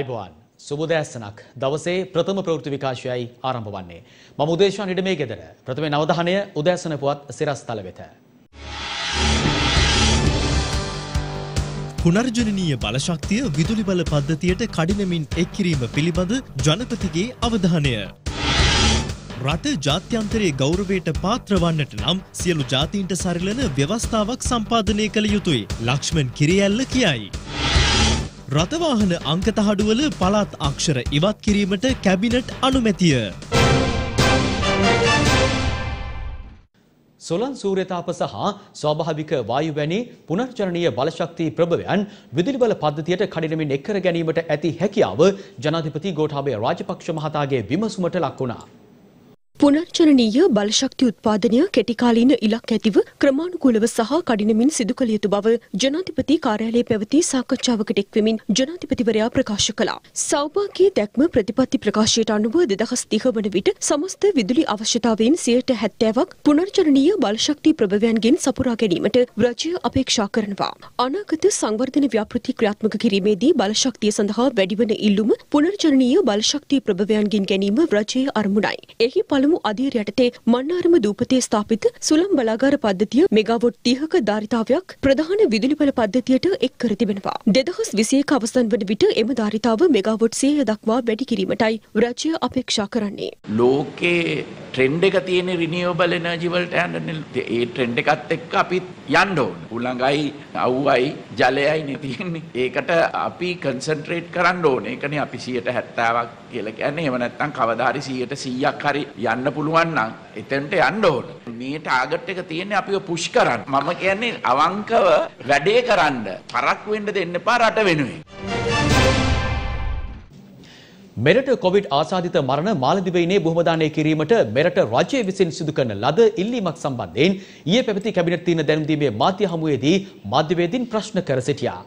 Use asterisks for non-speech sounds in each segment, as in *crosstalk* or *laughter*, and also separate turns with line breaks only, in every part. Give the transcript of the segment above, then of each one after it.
ආයිබෝවන් සුබදෑස්සනක් දවසේ ප්‍රථම ප්‍රවෘත්ති විකාශයයි ආරම්භ වන්නේ. මම උදේශාන් හිඩමේ ගෙදර. ප්‍රථමයෙන් අවධානය උදෑසන පුවත් සිරස්තල වෙත.
පුනර්ජනනීය බලශක්තිය විදුලි බල පද්ධතියට කඩිනමින් එක් කිරීම පිළිබඳ ජනපතිගේ අවධානය. රට ජාත්‍යන්තරයේ ගෞරවයට පාත්‍ර වන්නට නම් සියලු ජාතීන්ට සරිලන ව්‍යවස්ථාවක් සම්පාදනය කළ යුතුයි. ලක්ෂ්මන් කිරියැල්ල කියයි. රථවාහන අංකතහඩුවල පළාත් අක්ෂර ඉවත් කිරීමට කැබිනට් අනුමැතිය.
සොලන් සූර්යතාප සහ ස්වාභාවික වායු වැනි පුනර්ජනනීය බලශක්ති ප්‍රභවයන් විදුලි බල පද්ධතියට කඩිනමින් එක් කර ගැනීමට ඇති හැකියාව ජනාධිපති ගෝඨාභය රාජපක්ෂ මහතාගේ විමසුමට ලක් වුණා.
පුනර්ජනනීය බලශක්ති උත්පාදනය කෙටිකාලීන ඉලක් ඇතිව ක්‍රමානුකූලව සහ කඩිනමින් සිදු කළ යුතු බව ජනාධිපති කාර්යාලයේ පැවති සාකච්ඡාවකට එක්වෙමින් ජනාධිපතිවරයා ප්‍රකාශ කළා. සෞභාග්‍ය දැක්ම ප්‍රතිපත්ති ප්‍රකාශයට අනුව දෙදහස් තිහ වන විට සමස්ත විදුලි අවශ්‍යතාවයෙන් සියයට හැත්තෑවක් පුනර්ජනනීය බලශක්ති ප්‍රභවයන්ගෙන් සපුරා ගැනීමට රජය අපේක්ෂා කරනවා. අනාගත සංවර්ධන ව්‍යාපෘති ක්‍රියාත්මක කිරීමේදී බලශක්තිය සඳහා වැඩිවන ඉල්ලුම පුනර්ජනනීය බලශක්ති ප්‍රභවයන්ගෙන් ගැනීම රජයේ අරමුණයි. එහි පළමු පළමු අධීර යටතේ මන්නාරම දූපතේ ස්ථාපිත සුළම් බලාගාර පද්ධතිය මෙගාවොට් 30ක ධාරිතාවයක් ප්‍රධාන විදුලි බල පද්ධතියට එක් කර තිබෙනවා. 2021 අවසන් වන විට එම ධාරිතාව මෙගාවොට් 100 දක්වා වැඩි කිරීමටයි රජය අපේක්ෂා කරන්නේ.
ලෝකේ ට්‍රෙන්ඩ් එක තියෙන රිනියවබල් එනර්ජි වලට යන්න ඒ ට්‍රෙන්ඩ් එකත් එක්ක අපිත් යන්න ඕන. උලඟයි, අවුවයි, ජලයයි නේ තියෙන්නේ. ඒකට අපි කන්සන්ට්‍රේට් කරන්න ඕනේ. ඒකනේ අපි 70ක් කියලා කියන්නේ. එහෙම නැත්නම් කවදා හරි 100ක් හරි යන්න පුළුවන් නම් එතනට යන්න ඕන. මේ ටාගට් එක තියෙන්නේ අපිව පුෂ් කරන්න. මම කියන්නේ අවංකව වැඩේ කරන්න. පරක් වෙන්න දෙන්න එපා රට වෙනුවෙන්.
මෙරට කොවිඩ් ආසාදිත මරණ මාලදිවයිනේ බොහොමදානය කිරීමට මෙරට රජය විසින් සිදු කරන ලද ඉල්ලීමක් සම්බන්ධයෙන් ඊයේ පැවති කැබිනට් තීන දැනුම් දීමේ මාධ්‍ය හමුවේදී මාධ්‍යවේදීන් ප්‍රශ්න කර සිටියා.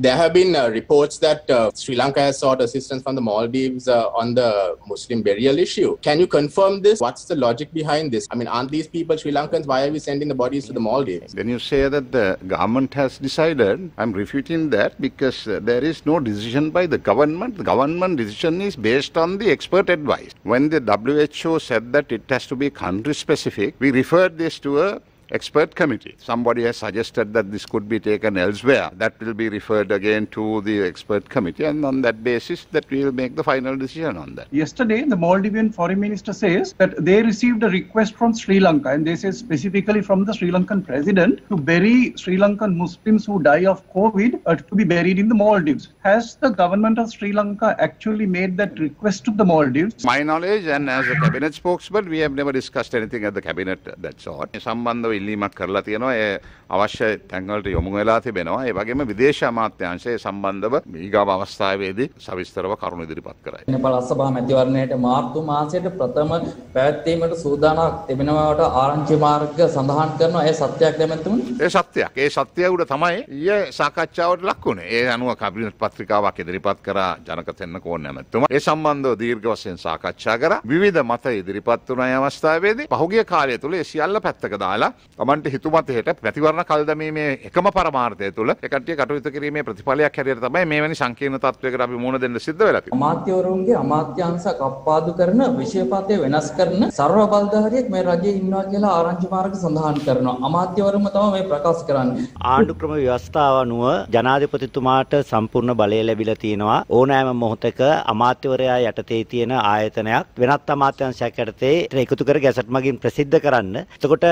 There have been uh, reports that uh, Sri Lanka has sought assistance from the Maldives uh, on the Muslim burial issue. Can you confirm this? What's the logic behind this? I mean, aren't these people Sri Lankans? Why are we sending the bodies to the Maldives?
When you say that the government has decided, I'm refuting that because uh, there is no decision by the government. The government decision is based on the expert advice. When the WHO said that it has to be country specific, we referred this to a expert committee. Somebody has suggested that this could be taken elsewhere. That will be referred again to the expert committee and on that basis that we will make the final decision on that.
Yesterday, the Maldivian foreign minister says that they received a request from Sri Lanka and they say specifically from the Sri Lankan president to bury Sri Lankan Muslims who die of COVID uh, to be buried in the Maldives. Has the government of Sri Lanka actually made that request to the Maldives?
My knowledge and as a cabinet spokesman, we have never discussed anything at the cabinet that sort. Sambandha ඉල්ලීමක් කරලා තියෙනවා ඒ අවශ්‍ය තැන්වලට යොමු වෙලා තිබෙනවා ඒ වගේම විදේශ අමාත්‍යාංශය සම්බන්ධව ඊගාව අවස්ථාවේදී සවිස්තරව කරුණු ඉදිරිපත් කරයි.
පළාත් සභා මැතිවරණයට මාර්තු මාසයට ප්‍රථම පැවැත්වීමට සූදානම්ක් තිබෙනවට ආරංචි මාර්ග සඳහන් කරනවා ඒ සත්‍යයක් දැමතුන්
ඒ සත්‍යයක් ඒ සත්‍යය උඩ තමයි ඊයේ සාකච්ඡාවට ලක් වුණේ. ඒ අනුව කැබිනට් පත්‍රිකාවක් ඉදිරිපත් කරා ජනක තෙන්නකෝන් නැමැතුමා. ඒ සම්බන්ධව දීර්ඝ වශයෙන් සාකච්ඡා කරා. විවිධ මත ඉදිරිපත් වුණ අවස්ථාවේදී පහුගිය කාලය තුල ඒ සියල්ල පැත්තක දාලා තමන්ට හිතුමතයට පැතිවරණ කල් දැමීමේ එකම පරමාර්ථය තුළ එකටිය කටයුතු කිරීමේ ප්‍රතිඵලයක් හැටියට තමයි මෙවැනි සංකීර්ණ තත්වයකට අපි මුහුණ දෙන්න සිද්ධ වෙලා තියෙන්නේ.
අමාත්‍යවරුන්ගේ අමාත්‍යාංශ කප්පාදු කරන විෂයපතය වෙනස් කරන සර්ව බලධාරියෙක් මේ රජයේ ඉන්නවා කියලා ආරංචි මාර්ග සඳහන් කරනවා. අමාත්‍යවරුන්ම තමයි මේ ප්‍රකාශ කරන්නේ.
ආණ්ඩු ක්‍රම ව්‍යවස්ථාව අනුව ජනාධිපතිතුමාට සම්පූර්ණ බලය ලැබිලා තියෙනවා. ඕනෑම මොහොතක අමාත්‍යවරයා යටතේ තියෙන ආයතනයක් වෙනත් අමාත්‍යාංශයක් යටතේ එකතු කර ගැසට් මගින් ප්‍රසිද්ධ කරන්න. එතකොට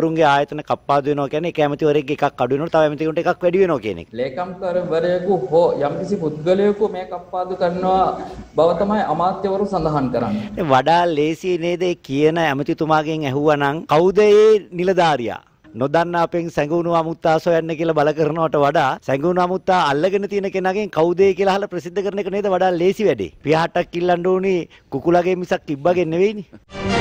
ඇමතිවරුන්ගේ ආයතන කප්පාදු වෙනවා කියන්නේ එක ඇමතිවරයෙක්ගේ එකක් අඩු වෙනවා තව ඇමතිවරුන්ට එකක් වැඩි වෙනවා කියන එක.
ලේකම්කරවරයෙකු හෝ යම්කිසි පුද්ගලයෙකු මේ කප්පාදු කරනවා බව තමයි අමාත්‍යවරු සඳහන් කරන්නේ.
වඩා ලේසි නේද කියන ඇමතිතුමාගෙන් ඇහුවනම් කවුද ඒ නිලධාරියා? නොදන්න අපෙන් සැඟවුණු අමුත්තා සොයන්න කියලා බල කරනවට වඩා සැඟවුණු අමුත්තා අල්ලගෙන තියෙන කෙනාගෙන් කවුද කියලා අහලා ප්‍රසිද්ධ කරන එක නේද වඩා ලේසි වැඩේ. පියාටක් ඉල්ලන්න ඕනි කුකුලගේ මිසක් කිබ්බගෙන් නෙවෙයිනේ.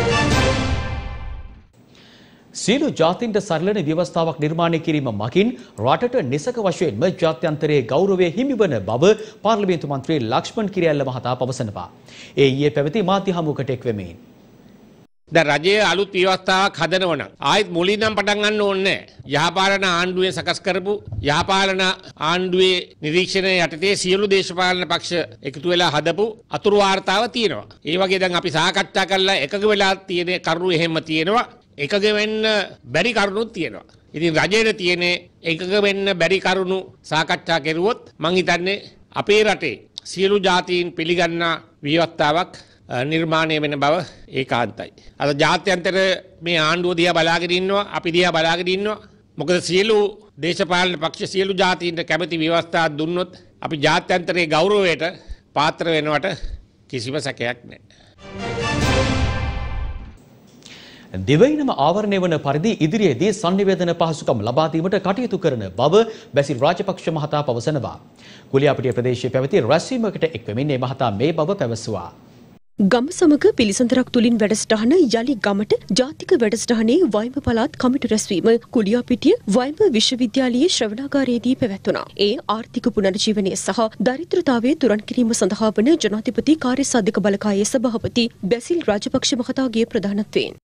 සියලු ජාතින්ට සරලන ව්‍යවස්ථාවක් නිර්මාණය කිරීම මගින් රටට නිසක වශයෙන්ම ජාත්‍යන්තරයේ ගෞරවය හිමිවන බව පාර්ලිමේන්තු මන්ත්‍රී ලක්ෂ්මන් කිරියල්ල මහතා පවසනවා. ඒ ඊයේ පැවති මාධ්‍ය හමුවකට එක්වෙමින්.
ද රජයේ අලුත් ව්‍යවස්ථාවක් හදනවනම් ආයෙත් මුලින්නම් පටන් ගන්න ඕනේ යහපාලන ආණ්ඩුවේ සකස් කරපු යහපාලන ආණ්ඩුවේ නිරීක්ෂණය යටතේ සියලු දේශපාලන පක්ෂ එකතු වෙලා හදපු අතුරු වාර්තාව තියෙනවා. ඒ වගේ දැන් අපි සාකච්ඡා කරලා එකග වෙලා තියෙන කරුණු එහෙම තියෙනවා. එකග වෙන්න බැරි කරුණුත් තියෙනවා. ඉතින් රජයට තියෙන්නේ එකග වෙන්න බැරි කරුණු සාකච්ඡා කෙරුවොත් මං හිතන්නේ අපේ රටේ සියලු ජාතීන් පිළිගන්නා ව්‍යවස්ථාවක් නිර්මාණය වෙන බව ඒකාන්තයි. අද ජාත්‍යන්තර මේ ආණ්ඩුව දිහා බලාගෙන ඉන්නවා අපි දිහා බලාගෙන ඉන්නවා. මොකද සියලු දේශපාලන පක්ෂ සියලු ජාතීන්ට කැමති ව්‍යවස්ථා දුන්නොත් අපි ජාත්‍යන්තරයේ ගෞරවයට පාත්‍ර වෙනවට කිසිම සැකයක් නැහැ.
දිවයිනම ආවරණය වන පරිදි ඉදිරියේදී සංනිවේදන පහසුකම් ලබා දීමට කටයුතු කරන බව බැසිල් රාජපක්ෂ මහතා පවසනවා. කුලියාපිටිය ප්‍රදේශයේ පැවති රැස්වීමකට එක්වමින් මේ මහතා මේ බව පැවසුවා.
ගම සමග පිළිසඳරක් තුළින් වැඩසටහන යළි ගමට ජාතික වැඩසටහනේ වයිම පළාත් කමිටු රැස්වීම කුලියාපිටිය වයිම විශ්වවිද්‍යාලයේ ශ්‍රවණාගාරයේදී පැවැත්වුණා. ඒ ආර්ථික පුනර්ජීවනය සහ දරිද්‍රතාවය තුරන් කිරීම සඳහා වන ජනාධිපති කාර්ය සාධක බලකායේ සභාපති බැසිල් රාජපක්ෂ මහතාගේ ප්‍රධානත්වයෙන්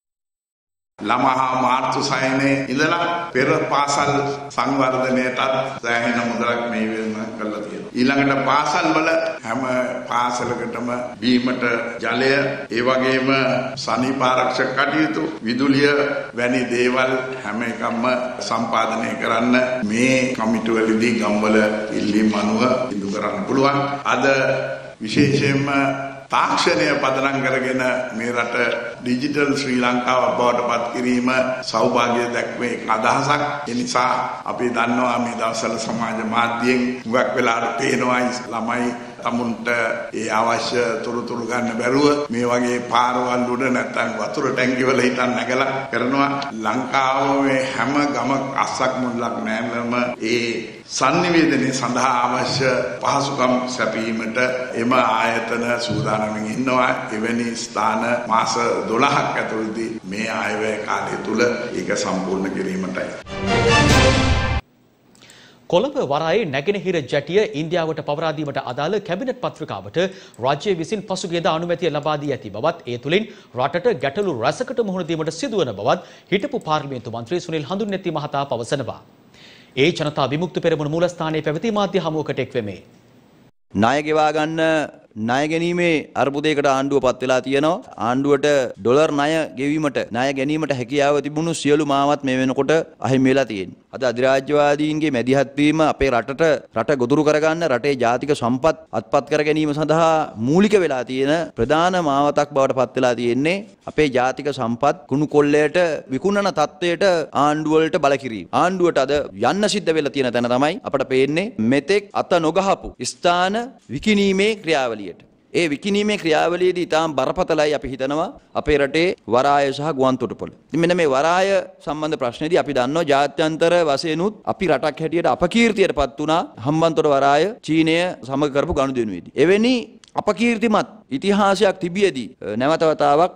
ළමහා මාර්තු සයනේ ඉඳලා පෙර පාසල් සංවර්ධනයටත් සෑහෙන මුදලක් මේ වෙන කරලා තියෙනවා. ඊළඟට පාසල් වල හැම පාසලකටම බීමට ජලය ඒ වගේම සනීපාරක්ෂක කටයුතු විදුලිය වැනි දේවල් හැම එකක්ම සම්පාදනය කරන්න මේ කමිටුවලදී ගම්වල ඉල්ලීම් අනුව ඉදු කරන්න පුළුවන්. අද විශේෂයෙන්ම තාක්ෂණය පදනම් කරගෙන මේ රට ඩිජිටල් ශ්‍රී ලංකාවක් බවට පත් කිරීම සෞභාග්‍ය දැක්වේ අදහසක්. ඒ නිසා අපි දන්නවා මේ දවස්වල සමාජ මාධ්‍යයෙන් හුඟක් වෙලාට පේනවා ළමයි තමුන්ට ඒ අවශ්‍ය තොරතුරු ගන්න බැරුව මේ වගේ පාරවල් උඩ නැත්නම් වතුර ටැංකිවල හිටන් නැගලා කරනවා. ලංකාවේ හැම ගමක් අස්සක් මුල්ලක් නැන්නම ඒ sannivedanaye සඳහා අවශ්‍ය පහසුකම් සැපීමට එම ආයතන සූදානමින් ඉන්නවා. එවැනි ස්ථාන මාස 12ක් ඇතුළතදී මේ ආයවැය කාලය තුල ඒක සම්පූර්ණ කිරීමටයි.
කොළඹ වරායේ නැගෙනහිර ජැටිය ඉන්දියාවට පවරා දීමට අදාළ කැබිනට් පත්‍රිකාවට රාජ්‍ය විසින් පසුගියදා අනුමැතිය ලබා දී ඇති බවත් ඒ තුලින් රටට ගැටලු රැසකට මුහුණ දීමට සිදුවන බවත් හිටපු පාර්ලිමේන්තු මන්ත්‍රී සුනිල් හඳුන්නැති මහතා පවසනවා. ඒ ජනතා විමුක්ති පෙරමුණ මූලස්ථානයේ පැවති මාධ්‍ය හමුවකට එක්වෙමේ.
ණය ගෙවා ගන්න ණය ගැනීමේ අර්බුදයකට ආණ්ඩුව පත් වෙලා තියෙනවා. ආණ්ඩුවට ඩොලර් ණය ගෙවීමට ණය ගැනීමට හැකියාව තිබුණු සියලු මාවත් මේ වෙනකොට අහිමි වෙලා තියෙනවා. අද අධිරාජ්‍යවාදීන්ගේ මැදිහත් වීම අපේ රටට රට ගොදුරු කරගන්න රටේ ජාතික සම්පත් අත්පත් කර ගැනීම සඳහා මූලික වෙලා තියෙන ප්‍රධාන මාවතක් බවට පත් වෙලා තියෙන්නේ අපේ ජාතික සම්පත් කුණු කොල්ලයට විකුණන තත්ත්වයට ආණ්ඩුවලට බල කිරීම. ආණ්ඩුවට අද යන්න සිද්ධ වෙලා තියෙන තැන තමයි අපට පේන්නේ මෙතෙක් අත නොගහපු ස්ථාන විකිණීමේ ක්‍රියාවලියට. ඒ විකිණීමේ ක්‍රියාවලියේදී ඉතාම බරපතලයි අපි හිතනවා අපේ රටේ වරාය සහ ගුවන් තොටුපොළ. ඉතින් මෙන්න මේ වරාය සම්බන්ධ ප්‍රශ්නේදී අපි දන්නවා ජාත්‍යන්තර වශයෙන්ුත් අපි රටක් හැටියට අපකීර්තියටපත් වුණා හම්බන්තොට වරාය චීනය සමග කරපු ගනුදෙනුවේදී. එවැනි අපකීර්තිමත් ඉතිහාසයක් තිබියදී නැවත වතාවක්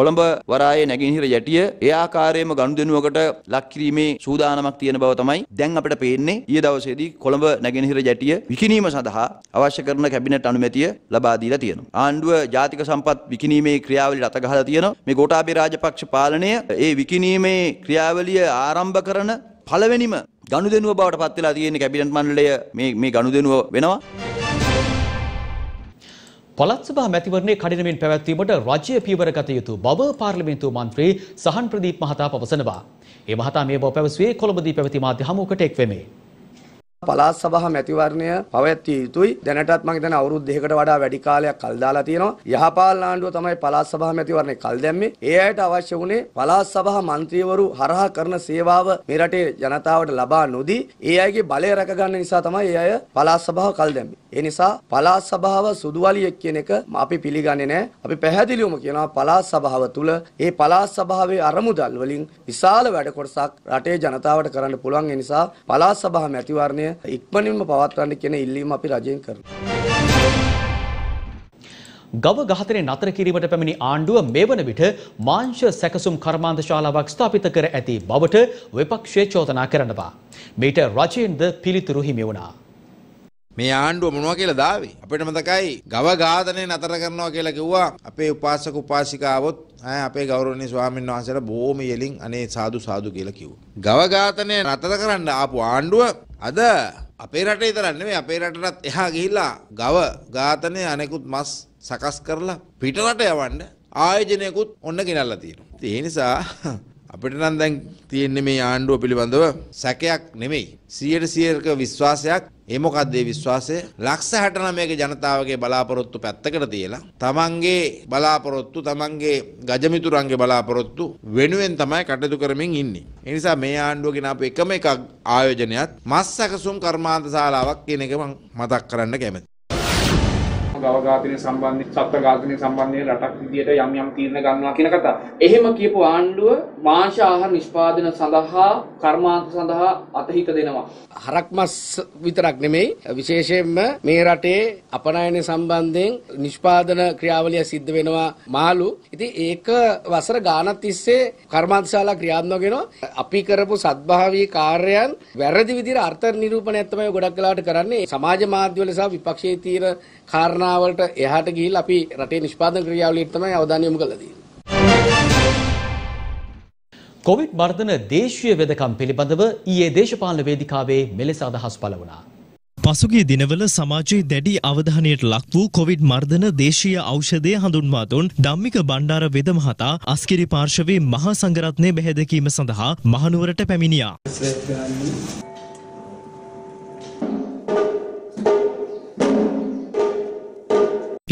කොළඹ වරායේ නැගෙනහිර යැටිය ඒ ආකාරයෙන්ම ගනුදෙනුවකට ලක් කිරීමේ සූදානමක් තියෙන බව තමයි දැන් අපිට පේන්නේ ඊයේ දවසේදී කොළඹ නැගෙනහිර යැටිය විකිණීම සඳහා අවශ්‍ය කරන කැබිනට් අනුමැතිය ලබා දීලා තියෙනවා. ආණ්ඩුව ජාතික සම්පත් විකිණීමේ ක්‍රියාවලිය රත ගහලා තියෙනවා. මේ ගෝඨාභය රාජපක්ෂ පාලනය ඒ විකිණීමේ ක්‍රියාවලිය ආරම්භ කරන පළවෙනිම ගනුදෙනුව බවට පත් වෙලා තියෙන කැබිනට් මණ්ඩලය මේ මේ ගනුදෙනුව වෙනවා.
පළත් සභා මැතිවරණය කඩිනමින් පැවැත්වීමට රජය පියවර ගත යුතු බව පාර්ලිමේන්තු මන්ත්‍රී සහන් ප්‍රදීප් මහතා පවසනවා. ඒ මහතා මේ බව පැවසුවේ කොළඹදී පැවති මාධ්‍ය හමුවකට එක් වෙමේ.
පළාත් සභා මැතිවරණය පවත්විය යුතුයි. දැනටත් මම හිතන්නේ අවුරුදු දෙකකට වඩා වැඩි කාලයක් කල් දාලා තියෙනවා. යහපාලන ආණ්ඩුව තමයි පළාත් සභා මැතිවරණය කල් දැම්මේ. ඒ අයට අවශ්‍ය වුණේ පළාත් සභා මන්ත්‍රීවරු හරහා කරන සේවාව මේ රටේ ජනතාවට ලබා නොදී ඒ අයගේ බලය රැකගන්න නිසා තමයි ඒ අය පළාත් සභාව කල් දැම්මේ. ඒ නිසා පළාත් සභාව සුදුවලියෙක් කියන එක අපි පිළිගන්නේ නැහැ. අපි පැහැදිලිවම කියනවා පළාත් සභාව තුල ඒ පළාත් සභාවේ අරමුදල් වලින් විශාල වැඩ කොටසක් රටේ ජනතාවට කරන්න පුළුවන්. ඒ නිසා පළාත් සභා මැතිවරණය ඉක්මනින්ම පවත්වන්න කියන ඉල්ලීම අපි රජයෙන් කරනවා.
ගව ඝාතනය නතර කිරීමට පැමිණි ආණ්ඩුව මේ වන විට මාංශ සැකසුම් කර්මාන්ත ශාලාවක් ස්ථාපිත කර ඇති බවට විපක්ෂය චෝදනා කරනවා. මීට රජයෙන්ද පිළිතුරු හිමි වුණා.
මේ ආණ්ඩුව මොනවා කියලා දාවේ අපිට මතකයි ගව ඝාතනය නතර කරනවා කියලා කිව්වා අපේ උපාසක උපාසිකාවොත් ඈ අපේ ගෞරවනීය ස්වාමීන් වහන්සේලා බොහොම යෙලින් අනේ සාදු සාදු කියලා කිව්වා. ගව ඝාතනය නතර කරන්න ආපු ආණ්ඩුව අද අපේ රටේ විතරක් නෙමෙයි අපේ රටටත් එහා ගිහිල්ලා ගව ඝාතනය අනෙකුත් මස් සකස් කරලා පිටරට යවන්න ආයෝජනයකුත් ඔන්න ගෙනල්ලා තියෙනවා. ඒ නිසා අපිට නම් දැන් තියෙන්නේ මේ ආණ්ඩුව පිළිබඳව සැකයක් නෙමෙයි 100%ක විශ්වාසයක් ඒ මොකක්ද ඒ විශ්වාසය ලක්ෂ 69ක ජනතාවගේ බලාපොරොත්තු පැත්තකට තියලා තමන්ගේ බලාපොරොත්තු තමන්ගේ ගජමිතුරන්ගේ බලාපොරොත්තු වෙනුවෙන් තමයි කටයුතු කරමින් ඉන්නේ. ඒ නිසා මේ ආණ්ඩුව ගෙන අපු එකම එකක් ආයෝජනයත් මස් සැකසුම් කර්මාන්ත ශාලාවක් කියන එක මම මතක් කරන්න කැමතියි.
ගව ඝාතනය සම්බන්ධයෙන් සත්ත්ව ඝාතනය සම්බන්ධයෙන් රටක් විදියට යම් යම් තීරණ ගන්නවා කියන කතාව. එහෙම කියපු ආණ්ඩුව මාංශ ආහාර නිෂ්පාදන සඳහා කර්මාන්ත සඳහා අතහිත දෙනවා.
හරක් මස් විතරක් නෙමෙයි විශේෂයෙන්ම මේ රටේ අපනයන සම්බන්ධයෙන් නිෂ්පාදන ක්‍රියාවලිය සිද්ධ වෙනවා මාළු. ඉතින් ඒක වසර ගානක් තිස්සේ කර්මාන්තශාලා ක්‍රියාත්මක වෙනවා. අපි කරපු සත්භාවී කාර්යයන් වැරදි විදිහට අර්ථ නිරූපණයක් තමයි ගොඩක් වෙලාවට කරන්නේ. සමාජ මාධ්‍යවල සහ විපක්ෂයේ තීර කාරණාවලට එහාට ගිහිල්ලා අපි රටේ නිෂ්පාදන ක්‍රියාවලියට තමයි අවධානය යොමු තියෙන්නේ.
කොවිඩ් මර්ධන දේශීය වෙදකම් පිළිබඳව ඊයේ දේශපාලන වේදිකාවේ මෙලෙස අදහස් පළ වුණා.
පසුගිය දිනවල සමාජයේ දැඩි අවධානයට ලක් වූ කොවිඩ් මර්ධන දේශීය ඖෂධය හඳුන්වා දුන් ධම්මික බණ්ඩාර වෙද මහතා අස්කිරි පාර්ශවයේ මහා සංඝරත්නය බැහැදකීම සඳහා මහනුවරට පැමිණියා.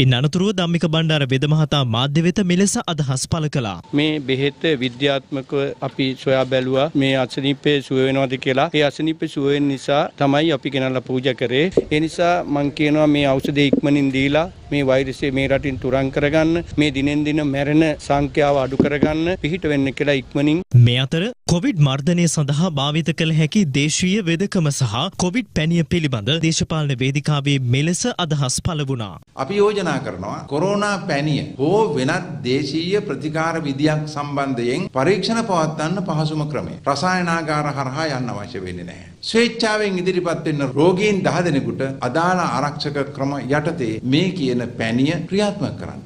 ඉන් අනතුරුව ධම්මික බණ්ඩාර වෙද මහතා මාධ්‍ය වෙත මෙලෙස අදහස් පළ කළා.
මේ බෙහෙත විද්‍යාත්මකව අපි සොයා බැලුවා මේ අසනීපේ සුව වෙනවද කියලා. ඒ අසනීපේ සුව වෙන නිසා තමයි අපි ගෙනල්ලා පූජා කරේ. ඒ නිසා මම කියනවා මේ ඖෂධය ඉක්මනින් දීලා මේ වෛරසය මේ රටින් තුරන් කරගන්න මේ දිනෙන් දින මැරෙන සංඛ්‍යාව අඩු කරගන්න පිහිට වෙන්න කියලා ඉක්මනින්
මේ අතර කොවිඩ් මර්ධනය සඳහා භාවිත කළ හැකි දේශීය වෙදකම සහ කොවිඩ් පැනිය පිළිබඳ දේශපාලන වේදිකාවේ මෙලෙස අදහස් පළ වුණා.
අපි යෝජනා කරනවා කොරෝනා පැනිය හෝ වෙනත් දේශීය ප්‍රතිකාර විදියක් සම්බන්ධයෙන් පරීක්ෂණ පවත්වන්න පහසුම ක්‍රමය. රසායනාගාර හරහා යන්න අවශ්‍ය වෙන්නේ නැහැ. ස්වේච්ඡාවෙන් ඉදිරිපත් වෙන රෝගීන් 10 දෙනෙකුට අදාළ ආරක්ෂක ක්‍රම යටතේ මේ කියන පැනිය ක්‍රියාත්මක කරන්න.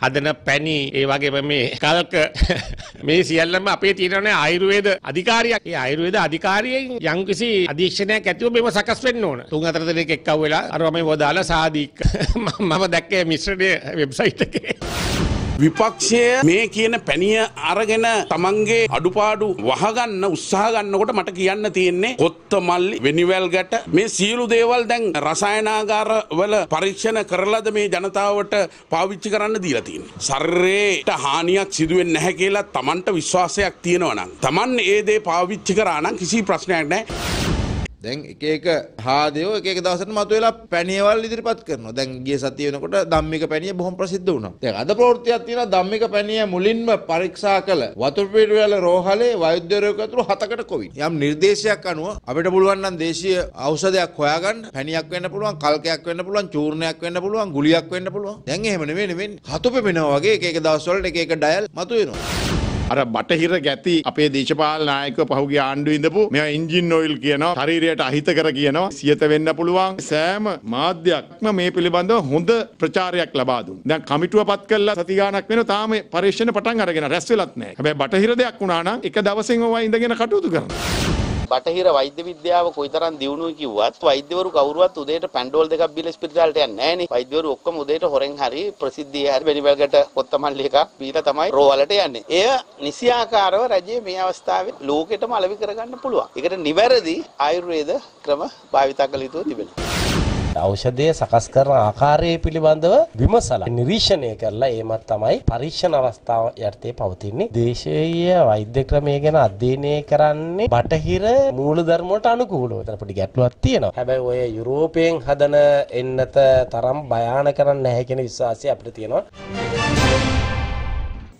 හදන පැණි ඒ වගේම මේ කල්ක *laughs* මේ සියල්ලම අපේ තියෙනනේ ආයුර්වේද අධිකාරියක්. ඒ ආයුර්වේද අධිකාරියෙන් යම්කිසි අධීක්ෂණයක් ඇතිව මේව සකස් වෙන්න ඕන. තුන් හතර දෙනෙක් එක්කව වෙලා අරවා මේ වදාලා සාදීක් *laughs* මම දැක්කේ මිශ්‍රණයේ වෙබ්සයිට් එකේ.
විපක්ෂය මේ කියන පැනිය අරගෙන තමන්ගේ අඩුපාඩු වහගන්න උත්සාහ ගන්නකොට මට කියන්න තියෙන්නේ කොත්ත මල්ලි වෙනිවැල් ගැට මේ සියලු දේවල් දැන් රසායනාගාර වල පරීක්ෂණ කරලාද මේ ජනතාවට පාවිච්චි කරන්න දීලා තියෙන්නේ. ශරීරයට හානියක් සිදුවෙන්නේ නැහැ කියලා තමන්ට විශ්වාසයක් තියෙනවා නම් තමන් ඒ දේ පාවිච්චි කරා නම් කිසි ප්‍රශ්නයක් නැහැ.
දැන් එක එක හාදයෝ එක එක දවසට මතුවෙලා පැණියවල් ඉදිරිපත් කරනවා. දැන් ගිය සතිය වෙනකොට ධම්මික පැණිය බොහොම ප්‍රසිද්ධ වුණා. දැන් අද ප්‍රවෘත්තියක් තියෙනවා ධම්මික පැණිය මුලින්ම පරීක්ෂා කළ වතුර පිළිවෙල රෝහලේ වෛද්‍යවරයෙකු ඇතුළු හතකට කොවිඩ්. යම් නිර්දේශයක් අනුව අපිට පුළුවන් නම් දේශීය ඖෂධයක් හොයාගන්න පැණියක් වෙන්න පුළුවන්, කල්කයක් වෙන්න පුළුවන්, චූර්ණයක් වෙන්න පුළුවන්, ගුලියක් වෙන්න පුළුවන්. දැන් එහෙම නෙවෙයි නෙවෙයි. හතු පෙමෙනවා වගේ එක එක දවස්වලට එක එක ඩයල් මතුවෙනවා.
අර බටහිර ගැති අපේ දේශපාල නායකව පහුගිය ආණ්ඩුව ඉඳපු මේවා එන්ජින් ඔයිල් කියනවා ශරීරයට අහිත කර කියනවා සියත වෙන්න පුළුවන් සෑම මාධ්‍යයක්ම මේ පිළිබඳව හොඳ ප්‍රචාරයක් ලබා දුන්නා. දැන් කමිටුව පත් කළා සති ගාණක් වෙනවා තාම පරීක්ෂණ පටන් අරගෙන රැස් වෙලත් නැහැ. හැබැයි බටහිර දෙයක් වුණා නම් එක දවසෙන් ඔවා ඉඳගෙන කටයුතු කරනවා.
බටහිර වෛද්‍ය විද්‍යාව කොයිතරම් දියුණුවයි කිව්වත් වෛද්‍යවරු කවුරුවත් උදේට පැන්ඩෝල් දෙකක් බීලා ස්පිරිතාලට යන්නේ නැහනේ. වෛද්‍යවරු ඔක්කොම උදේට හොරෙන් හරි ප්‍රසිද්ධියේ හරි බෙලිවැල්කට කොත්තමල්ලි එකක් බීලා තමයි රෝවලට යන්නේ. එය නිසියාකාරව රජයේ මේ අවස්ථාවේ ලෝකෙටම අලෙවි කරගන්න පුළුවන්. ඒකට නිවැරදි ආයුර්වේද ක්‍රම භාවිත කළ යුතු තිබෙනවා.
ඖෂධය සකස් කරන ආකාරය පිළිබඳව විමසලා නිරීක්ෂණය කරලා ඒමත් තමයි පරීක්ෂණ අවස්ථාව යටතේ පවතින්නේ. දේශීය වෛද්‍ය ක්‍රමය ගැන අධ්‍යයනය කරන්නේ බටහිර මූලධර්ම වලට අනුකූලව. එතන පොඩි ගැටලුවක් තියෙනවා. හැබැයි ඔය යුරෝපයෙන් හදන එන්නත තරම් භයානක කරන්නේ නැහැ කියන විශ්වාසය අපිට තියෙනවා.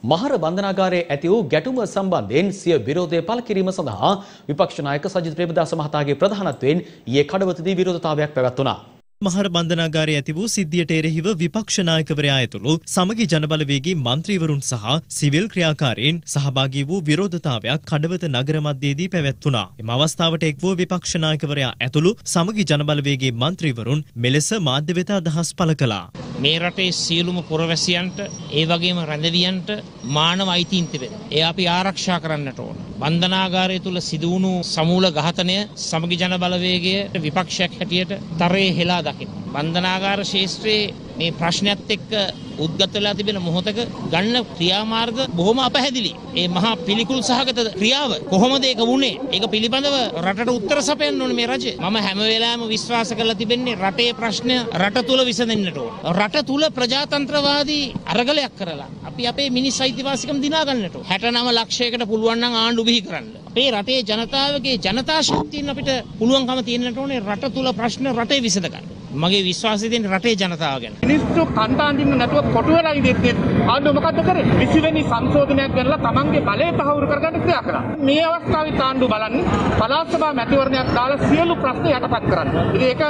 මහර බන්ධනාගාරයේ ඇති වූ ගැටුම සම්බන්ධයෙන් සිය විරෝධය පළ කිරීම සඳහා විපක්ෂ නායක සජිත් ප්‍රේමදාස මහතාගේ ප්‍රධානත්වයෙන් ඊයේ කඩවතදී විරෝධතාවයක් පැවැත්වුණා.
මහර බන්ධනාගාරය ඇති වූ සිද්ධියට එරෙහිව විපක්ෂ නායකවරයා ඇතුළු සමගි ජනබලවේගී මන්ත්‍රීවරුන් සහ සිවිල් ක්‍රියාකාරීන් සහභාගී වූ විරෝධතාවයක් කඩවත නගර මධ්‍යයේදී පැවැත්වුණා. එම අවස්ථාවට එක් වූ විපක්ෂ නායකවරයා ඇතුළු සමගි ජනබලවේගී මන්ත්‍රීවරුන් මෙලෙස මාධ්‍ය වෙත අදහස් පළ කළා.
මේ රටේ සියලුම පුරවැසියන්ට ඒ වගේම රැඳවියන්ට මානව අයිතීන් තිබෙන. ඒ අපි ආරක්ෂා කරන්නට ඕන. බන්ධනාගාරය තුළ සිදුවුණු සමූල ඝාතනය සමගි ජන බලවේගය විපක්ෂයක් හැටියට තරයේ හෙලා දකින්න. බන්ධනාගාර ශේෂත්‍රයේ මේ ප්‍රශ්නයත් එක්ක උද්ගත වෙලා තිබෙන මොහොතක ගන්න ක්‍රියාමාර්ග බොහොම අපැහැදිලි. ඒ මහා පිළිකුල් සහගත ක්‍රියාව කොහොමද ඒක වුණේ? ඒක පිළිබඳව රටට උත්තර සපයන්න ඕනේ මේ රජය. මම හැම වෙලාවෙම විශ්වාස කරලා තිබෙන්නේ රටේ ප්‍රශ්න රට තුල විසඳෙන්නට ඕන. රට තුල ප්‍රජාතන්ත්‍රවාදී අරගලයක් කරලා අපි අපේ මිනිස් අයිතිවාසිකම් දිනා ගන්නට ඕන. 69 ලක්ෂයකට පුළුවන් නම් ආණ්ඩු බිහි කරන්න. අපේ රටේ ජනතාවගේ ජනතා ශක්තියෙන් අපිට පුළුවන්කම තියෙන්නට ඕනේ රට තුල ප්‍රශ්න රටේ විසඳ ගන්න. මගේ විශ්වාසය තියෙන රටේ ජනතාව ගැන.
මිනිස්සු කන්තාන්දින්න නැතුව කොටු වෙලා ඉඳිද්දි ආණ්ඩුව මොකද්ද කරේ? 20 වෙනි සංශෝධනයක් කරලා තමන්ගේ බලය තහවුරු කරගන්න ක්‍රියා කළා. මේ අවස්ථාවේ ආණ්ඩුව බලන්නේ පළාත් සභා මැතිවරණයක් දාලා සියලු ප්‍රශ්න යටපත් කරන්න. ඉතින් ඒක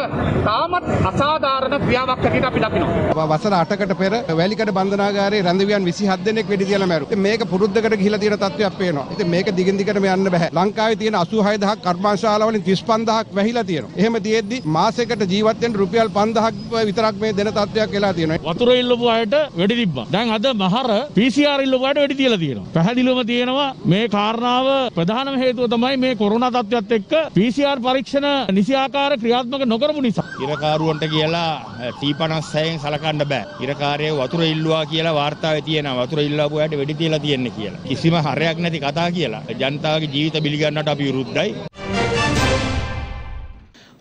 තාමත් අසාධාරණ ක්‍රියාවක් හැටියට අපි දකිනවා.
වසර 8කට පෙර වැලිකඩ බන්ධනාගාරයේ රැඳවියන් 27 දෙනෙක් වෙඩි තියලා මැරුවා. ඉතින් මේක පුරුද්දකට ගිහිලා තියෙන තත්ත්වයක් පේනවා. ඉතින් මේක දිගින් දිගටම යන්න බෑ. ලංකාවේ තියෙන 86000ක් කර්මාශාලාවලින් 35000ක් වැහිලා තියෙනවා. එහෙම තියෙද්දි මාසෙකට ජීවත් වෙන්න රුපියල් 5000ක් විතරක් මේ දෙන තත්ත්වයක් වෙලා තියෙනවා.
වතුර ඉල්ලපු අයට වෙඩි තිබ්බා. දැන් අද මහර PCR ඉල්ලපු අයට වෙඩි තියලා තියෙනවා. පැහැදිලිවම තියෙනවා මේ කාරණාව ප්‍රධානම හේතුව තමයි මේ කොරෝනා තත්ත්වයත් එක්ක PCR පරීක්ෂණ නිසියාකාර ක්‍රියාත්මක නොකරපු නිසා.
ඉරකාරුවන්ට කියලා T56න් සලකන්න බෑ. ඉරකාරය වතුර ඉල්ලුවා කියලා වාර්තාවේ තියෙනවා. වතුර ඉල්ලපු අයට වෙඩි තියලා තියෙන්නේ කියලා. කිසිම හරයක් නැති කතා කියලා. ජනතාවගේ ජීවිත බිලිගන්නට අපි විරුද්ධයි.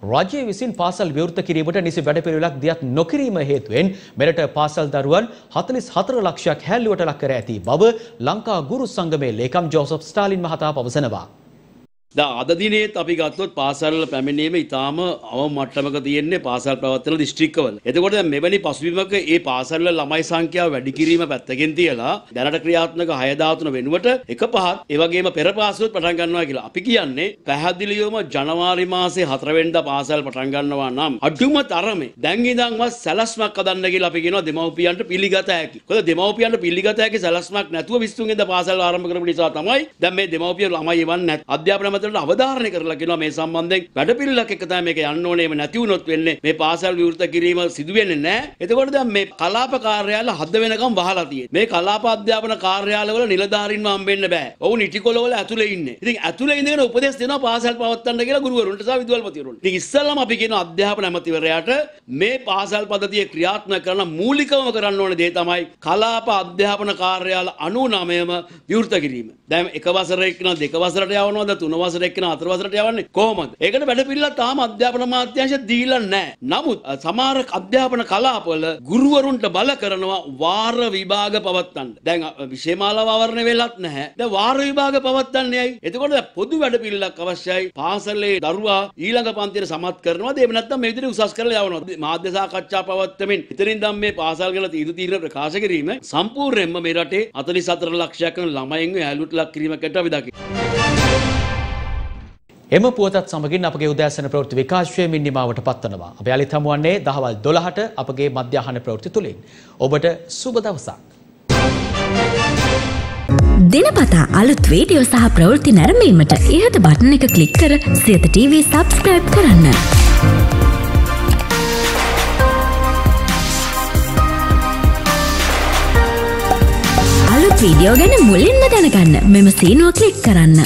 රජය විසින් පාසල් විවෘත කිරීමට නිසි වැඩපිළිවෙලක් දියත් නොකිරීම හේතුවෙන් මෙරට පාසල් දරුවන් 44 ලක්ෂයක් හැල්ලුවට ලක් කර ඇති බව ලංකා ගුරු සංගමේ ලේකම් ජෝසප් ස්ටාලින් මහතා පවසනවා.
ද අද දිනේත් අපි ගත්තොත් පාසල් පැමිණීම ඉතාම අවම මට්ටමක තියෙන්නේ පාසල් ප්‍රවර්තන දිස්ත්‍රික්කවල. එතකොට මෙවැනි පසුබිමක ඒ පාසල්වල ළමයි සංඛ්‍යාව වැඩි කිරීම පැත්තකින් තියලා දැනට ක්‍රියාත්මක 613 වෙනුවට එක පහක් ඒ වගේම පෙර පාසලුත් පටන් ගන්නවා කියලා. අපි කියන්නේ පැහැදිලිවම ජනවාරි මාසේ 4 වෙනිදා පාසල් පටන් ගන්නවා නම් අඩුම තරමේ දැන් ඉඳන්වත් සැලැස්මක් හදන්න කියලා අපි කියනවා දෙමව්පියන්ට පිළිගත හැකි. මොකද දෙමව්පියන්ට පිළිගත හැකි සැලැස්මක් නැතුව 20 වෙනිදා පාසල් ආරම්භ කරපු නිසා තමයි දැන් මේ දෙමව්පිය ළමයි එවන්නේ නැත්. අධ්‍යාපන අමාත්‍යවරට අවධාරණය කරලා කියනවා මේ සම්බන්ධයෙන් වැඩපිළිවෙලක් එක තමයි මේක යන්න ඕනේ. එහෙම නැති වුණොත් වෙන්නේ මේ පාසල් විවෘත කිරීම සිදු වෙන්නේ නැහැ. එතකොට දැන් මේ කලාප කාර්යාල හද වෙනකම් වහලා තියෙන්නේ. මේ කලාප අධ්‍යාපන කාර්යාලවල නිලධාරීන්ව හම්බෙන්න බෑ. ඔවුන් ඉටිකොලවල ඇතුලේ ඉන්නේ. ඉතින් ඇතුලේ ඉඳගෙන උපදෙස් දෙනවා පාසල් පවත්වන්න කියලා ගුරුවරුන්ට සහ විදුහල්පතිවරුන්ට. ඉතින් ඉස්සල්ලාම අපි කියන අධ්‍යාපන ඇමතිවරයාට මේ පාසල් පද්ධතිය ක්‍රියාත්මක කරන මූලිකවම කරන්න ඕන දේ තමයි කලාප අධ්‍යාපන කාර්යාල 99ම විවෘත කිරීම. දැන් එක වසරයක් ඉන්න දෙක වසරට යවනවද තුන වසරයක් ඉන්න හතර වසරට යවන්නේ කොහොමද? ඒකට වැඩ පිළිලා තාම අධ්‍යාපන අමාත්‍යාංශය දීලා නැහැ. නමුත් සමහර අධ්‍යාපන කලාපවල ගුරුවරුන්ට බල කරනවා වාර විභාග පවත්වන්න. දැන් විෂයමාලාව අවරණය වෙලත් නැහැ. දැන් වාර විභාග පවත්වන්නේ ඇයි? එතකොට පොදු වැඩ පිළිලක් අවශ්‍යයි. පාසලේ දරුවා ඊළඟ පන්තියට සමත් කරනවාද? එහෙම නැත්නම් මේ විදිහට උසස් කරලා යවනවාද? මාධ්‍ය සාකච්ඡා පවත්වමින් ඉතින් දැන් මේ පාසල් ගැන තීරු තීරණ ප්‍රකාශ කිරීම සම්පූර්ණයෙන්ම මේ රටේ 44 ලක්ෂයක් වෙන ළමයින්ව ඇලුට ලක් කිරීමකට අපි දකිනවා.
එම පුවතත් සමගින් අපගේ උදෑසන ප්‍රවෘත්ති විකාශයමින් නිමාවට පත්වනවා. අප යළිත් හමුවන්නේ දහවල් 12ට අපගේ මධ්‍යහන ප්‍රවෘත්ති තුලින්. ඔබට සුබ දවසක්.
දිනපතා අලුත් වීඩියෝ සහ ප්‍රවෘත්ති නැරඹීමට ඉහත බටන් එක ක්ලික් කර සියත TV සබස්ක්‍රයිබ් කරන්න. අලුත් වීඩියෝ ගැන මුලින්ම දැනගන්න මෙම සීනුව ක්ලික් කරන්න.